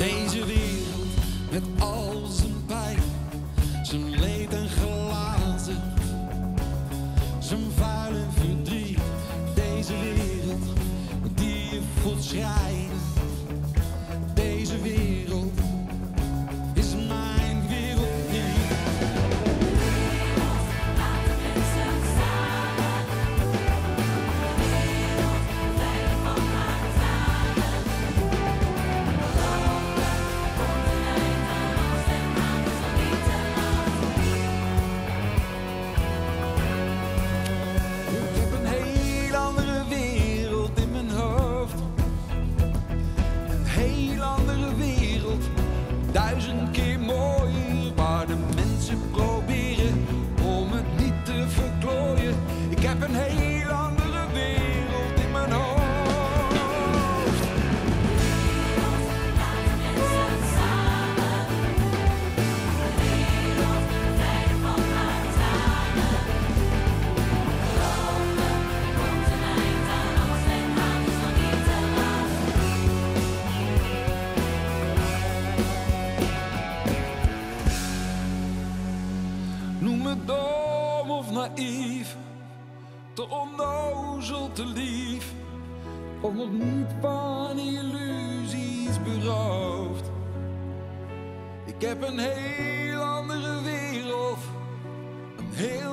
Deze wereld met al zijn pijn, zijn leed en glazen, zijn vuile verdriet. Deze wereld die je voelt schrijven. vision keep on. Noem me dom of naïef, te onnozel, te lief. Om nog niet van illusies beroofd. Ik heb een heel andere wereld, een heel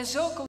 En zo komt